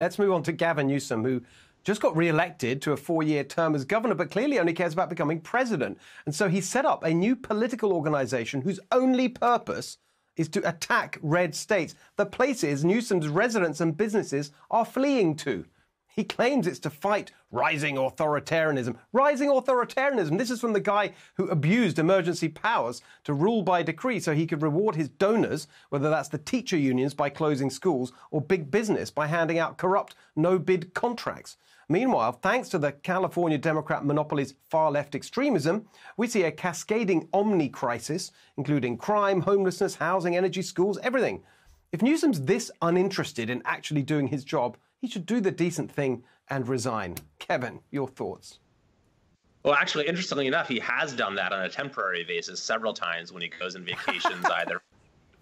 Let's move on to Gavin Newsom, who just got re-elected to a four-year term as governor, but clearly only cares about becoming president. And so he set up a new political organization whose only purpose is to attack red states, the places Newsom's residents and businesses are fleeing to. He claims it's to fight rising authoritarianism. Rising authoritarianism. This is from the guy who abused emergency powers to rule by decree so he could reward his donors, whether that's the teacher unions by closing schools or big business by handing out corrupt no bid contracts. Meanwhile, thanks to the California Democrat monopoly's far left extremism, we see a cascading omni crisis, including crime, homelessness, housing, energy, schools, everything. If Newsom's this uninterested in actually doing his job, he should do the decent thing and resign. Kevin, your thoughts? Well, actually, interestingly enough, he has done that on a temporary basis several times when he goes on vacations, either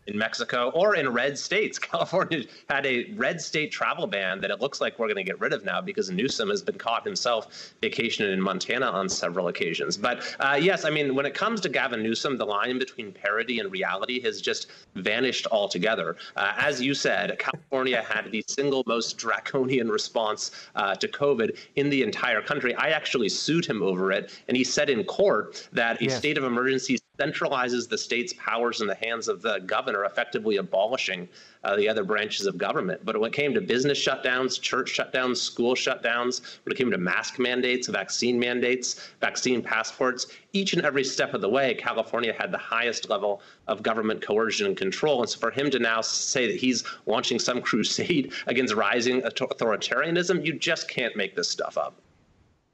in Mexico or in red states. California had a red state travel ban that it looks like we're going to get rid of now because Newsom has been caught himself vacationing in Montana on several occasions. But uh, yes, I mean, when it comes to Gavin Newsom, the line between parody and reality has just vanished altogether. Uh, as you said, California had the single most draconian response uh, to COVID in the entire country. I actually sued him over it, and he said in court that a yes. state of emergency centralizes the state's powers in the hands of the governor, effectively abolishing uh, the other branches of government. But when it came to business shutdowns, church shutdowns, school shutdowns, when it came to mask mandates, vaccine mandates, vaccine passports, each and every step of the way, California had the highest level of government coercion and control. And so for him to now say that he's launching some crusade against rising authoritarianism, you just can't make this stuff up.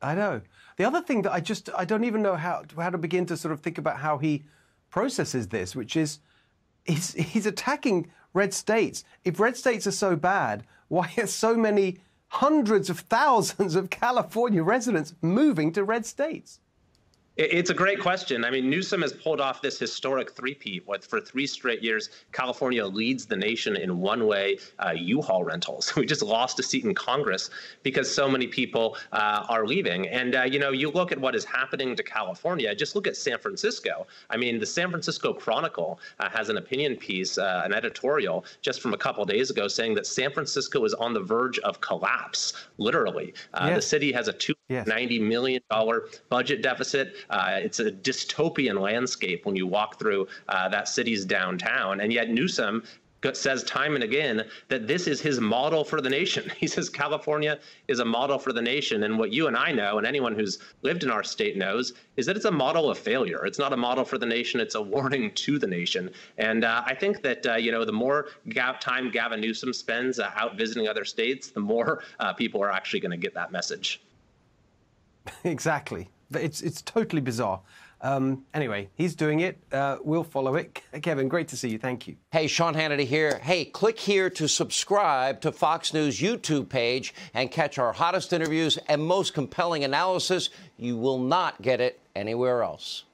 I know. The other thing that I just I don't even know how how to begin to sort of think about how he processes this, which is he's he's attacking red states. If red states are so bad, why are so many hundreds of thousands of California residents moving to red states? It's a great question. I mean, Newsom has pulled off this historic three-peat. What for three straight years, California leads the nation in one-way uh, U-Haul rentals. We just lost a seat in Congress because so many people uh, are leaving. And uh, you know, you look at what is happening to California. Just look at San Francisco. I mean, the San Francisco Chronicle uh, has an opinion piece, uh, an editorial, just from a couple days ago, saying that San Francisco is on the verge of collapse. Literally, uh, yes. the city has a two ninety yes. million dollar budget deficit. Uh, it's a dystopian landscape when you walk through uh, that city's downtown. And yet Newsom says time and again that this is his model for the nation. He says California is a model for the nation. And what you and I know, and anyone who's lived in our state knows, is that it's a model of failure. It's not a model for the nation, it's a warning to the nation. And uh, I think that, uh, you know, the more time Gavin Newsom spends uh, out visiting other states, the more uh, people are actually going to get that message. Exactly. It's it's totally bizarre. Um, anyway, he's doing it. Uh, we'll follow it. Kevin, great to see you. Thank you. Hey, Sean Hannity here. Hey, click here to subscribe to Fox News YouTube page and catch our hottest interviews and most compelling analysis. You will not get it anywhere else.